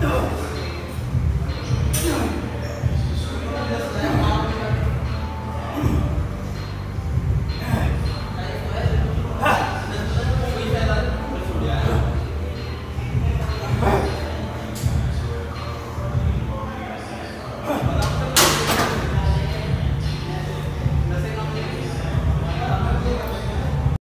No.